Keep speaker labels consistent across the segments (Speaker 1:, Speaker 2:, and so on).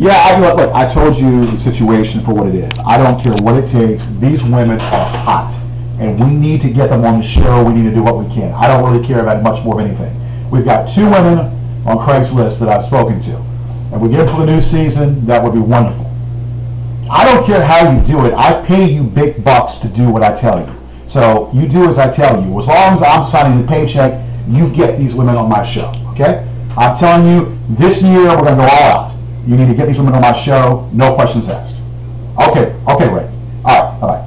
Speaker 1: Yeah, I, look, look, I told you the situation for what it is. I don't care what it takes. These women are hot, and we need to get them on the show. We need to do what we can. I don't really care about much more of anything. We've got two women on Craigslist that I've spoken to, and we get them for the new season. That would be wonderful. I don't care how you do it. I pay you big bucks to do what I tell you. So you do as I tell you. As long as I'm signing the paycheck, you get these women on my show. Okay? I'm telling you, this year we're going to go all out. You need to get these women on my show, no questions asked. Okay, okay, Ray. All right, all right.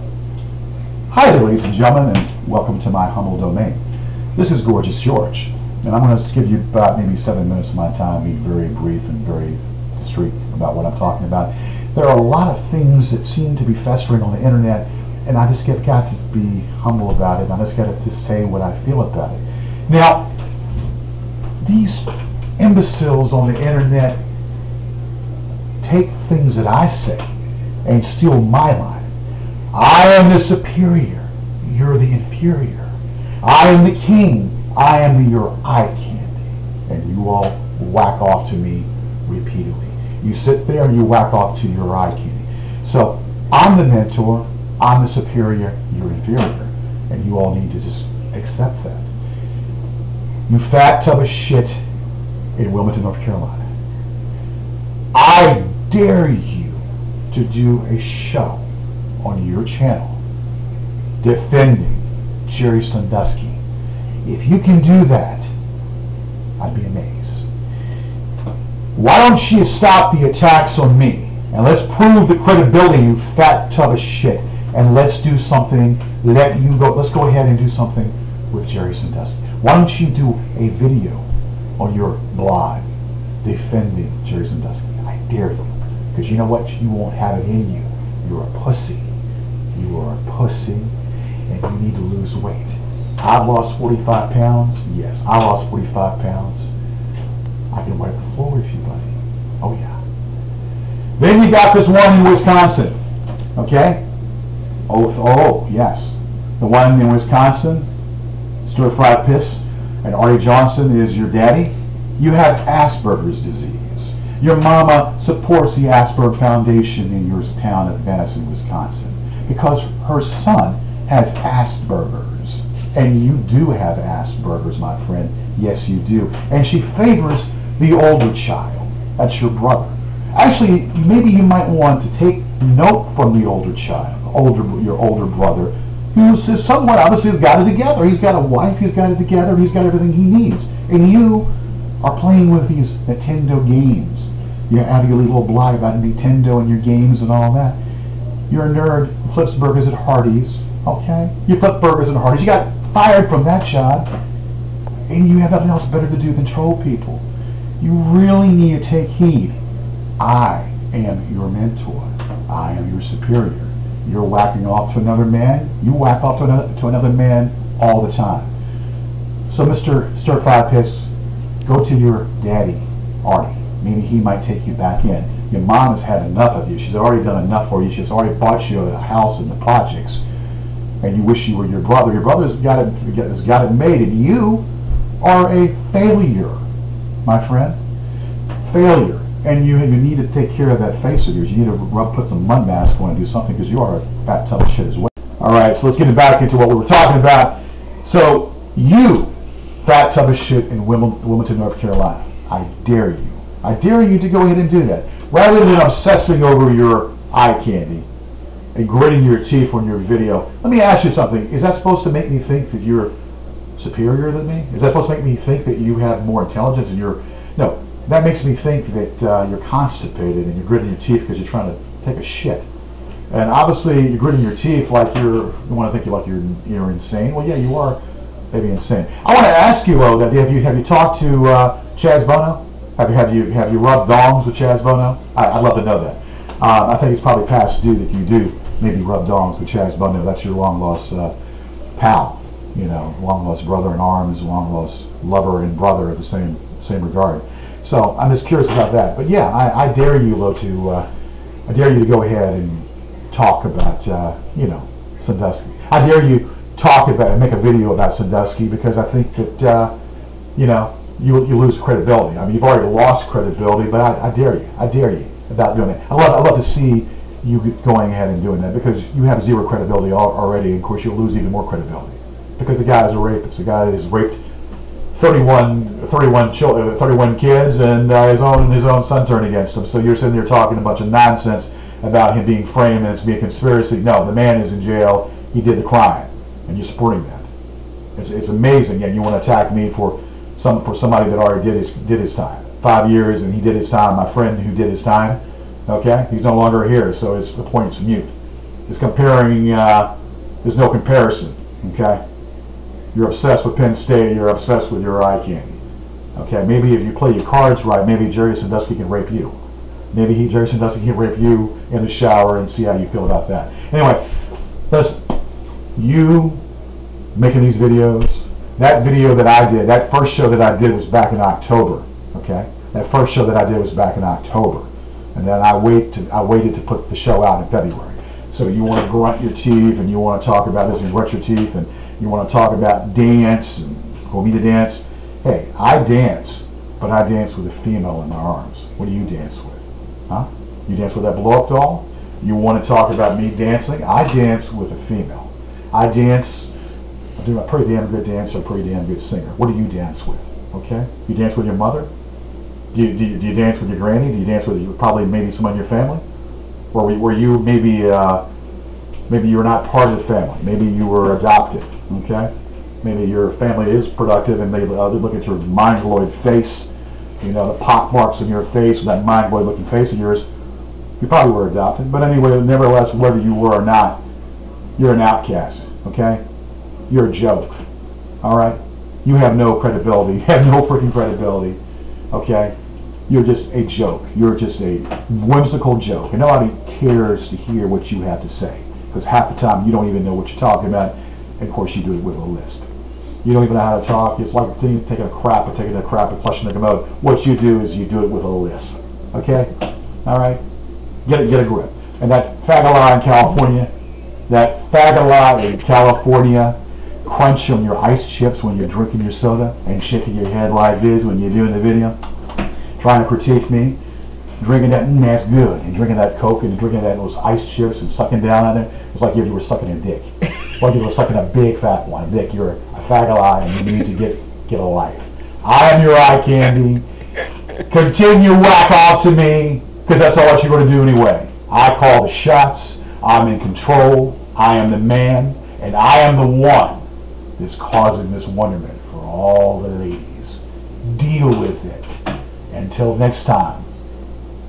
Speaker 1: Hi there, ladies and gentlemen, and welcome to my humble domain. This is Gorgeous George, and I'm going to give you about maybe seven minutes of my time, be very brief and very discreet about what I'm talking about. There are a lot of things that seem to be festering on the internet, and I just got to be humble about it. I just got to say what I feel about it. Now, these imbeciles on the internet take things that I say and steal my life. I am the superior. You're the inferior. I am the king. I am your eye candy. And you all whack off to me repeatedly. You sit there and you whack off to your eye candy. So I'm the mentor. I'm the superior. You're inferior. And you all need to just accept that. You fat tub of shit in Wilmington, North Carolina. I dare you to do a show on your channel defending Jerry Sandusky. If you can do that, I'd be amazed. Why don't you stop the attacks on me? And let's prove the credibility, you fat tub of shit. And let's do something, let you go, let's go ahead and do something with Jerry Sandusky. Why don't you do a video on your blog defending Jerry Sandusky? I dare you. Because you know what? You won't have it in you. You're a pussy. You are a pussy, and you need to lose weight. I've lost 45 pounds. Yes, I lost 45 pounds. I can wipe the floor with you, buddy. Oh, yeah. Then you got this one in Wisconsin. Okay? Oh, oh, yes. The one in Wisconsin, stir fried piss, and Artie Johnson is your daddy. You have Asperger's disease. Your mama supports the Asperger Foundation in your town of Madison, Wisconsin, because her son has Asperger's. And you do have Asperger's, my friend. Yes, you do. And she favors the older child. That's your brother. Actually, maybe you might want to take note from the older child, older your older brother, who is somewhat obviously has got it together. He's got a wife, he's got it together, he's got everything he needs. And you are playing with these Nintendo games you have your little blog about Nintendo and your games and all that. You're a nerd who flips burgers at Hardee's, okay? You flip burgers at Hardee's. You got fired from that job, and you have nothing else better to do than troll people. You really need to take heed. I am your mentor. I am your superior. You're whacking off to another man. You whack off to another, to another man all the time. So, Mr. Stir Fry Piss, go to your daddy, Artie meaning he might take you back in. Your mom has had enough of you. She's already done enough for you. She's already bought you a house in the projects, and you wish you were your brother. Your brother's got it, has got it made, and you are a failure, my friend. Failure. And you, you need to take care of that face of yours. You need to rub, put some mud mask on and do something because you are a fat tub of shit as well. All right, so let's get back into what we were talking about. So, you, fat tub of shit in Wilmington, North Carolina, I dare you I dare you to go ahead and do that. Rather than obsessing over your eye candy and gritting your teeth on your video, let me ask you something. Is that supposed to make me think that you're superior than me? Is that supposed to make me think that you have more intelligence and you're... No, that makes me think that uh, you're constipated and you're gritting your teeth because you're trying to take a shit. And obviously, you're gritting your teeth like you're, you want to think you're like you're, you're insane. Well, yeah, you are maybe insane. I want to ask you, though, that have you, have you talked to uh, Chaz Bono? Have you have you have you rubbed dongs with Chaz Bono? I, would love to know that. Uh, I think it's probably past due that you do maybe rub dongs with Chaz Bono. That's your long lost uh, pal, you know, long lost brother in arms, long lost lover and brother of the same same regard. So I'm just curious about that. But yeah, I, I dare you, Lo, to uh, I dare you to go ahead and talk about uh, you know Sandusky. I dare you talk about make a video about Sandusky because I think that uh, you know you, you lose credibility. I mean, you've already lost credibility, but I, I dare you. I dare you. about doing it. I love, I love to see you going ahead and doing that because you have zero credibility already. Of course, you'll lose even more credibility because the guy is a rapist. The guy has raped 31, 31, children, uh, 31 kids, and uh, his own his own son turned against him. So you're sitting there talking a bunch of nonsense about him being framed and it's being a conspiracy. No, the man is in jail. He did the crime, and you're supporting that. It's, it's amazing. And you want to attack me for some for somebody that already did his did his time. Five years, and he did his time. My friend who did his time. Okay, he's no longer here, so it's the point's mute. It's comparing. Uh, there's no comparison. Okay. You're obsessed with Penn State, you're obsessed with your eye candy. Okay, maybe if you play your cards right, maybe Jerry Sandusky can rape you. Maybe he, Jerry Sandusky can rape you in the shower and see how you feel about that. Anyway, listen, you making these videos, that video that I did, that first show that I did was back in October, okay? That first show that I did was back in October. And then I wait to, I waited to put the show out in February. So you want to grunt your teeth and you want to talk about this and grunt your teeth and you want to talk about dance and go me to dance. Hey, I dance, but I dance with a female in my arms. What do you dance with? Huh? You dance with that blow-up doll? You want to talk about me dancing? I dance with a female. I dance, do a pretty damn good dancer, a pretty damn good singer. What do you dance with? Okay? You dance with your mother? Do you, do you, do you dance with your granny? Do you dance with your, probably maybe someone in your family? Or were you maybe, uh, maybe you were not part of the family? Maybe you were adopted okay? Maybe your family is productive and they, uh, look at your mongoloid face, you know, the pock marks on your face, and that mongoloid looking face of yours. You probably were adopted, but anyway, nevertheless, whether you were or not, you're an outcast, okay? You're a joke, all right? You have no credibility. You have no freaking credibility, okay? You're just a joke. You're just a whimsical joke, and nobody cares to hear what you have to say because half the time you don't even know what you're talking about and of course, you do it with a list. You don't even know how to talk. It's like taking a crap or taking a crap and flushing the commode. What you do is you do it with a list. Okay? All right? Get get a grip. And that Fagala in California, that Fagala in California, crunch on your ice chips when you're drinking your soda and shaking your head like this when you're doing the video, trying to critique me, drinking that, mm, that's good, and drinking that Coke and drinking that those ice chips and sucking down on it, it's like if you were sucking a dick. like you were sucking a big fat one. Dick, you're a fag eye and you need to get get a life. I am your eye candy. Continue whack off to me, because that's all that you're going to do anyway. I call the shots. I'm in control. I am the man, and I am the one that's causing this wonderment for all the ladies. Deal with it. Until next time,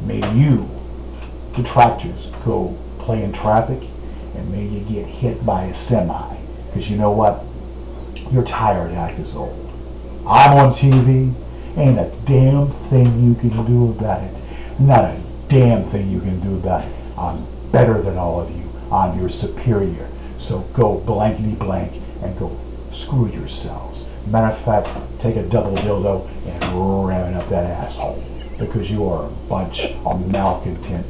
Speaker 1: may you, detractors, go play in traffic and may you get hit by a semi. Because you know what? Your tired act is old. I'm on TV. Ain't a damn thing you can do about it. Not a damn thing you can do about it. I'm better than all of you. I'm your superior. So go blankety blank and go screw yourselves. Matter of fact, take a double dildo and ram it up that asshole. Because you are a bunch of malcontent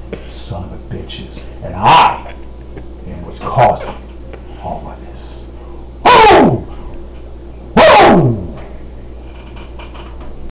Speaker 1: son of bitches. And I and was causing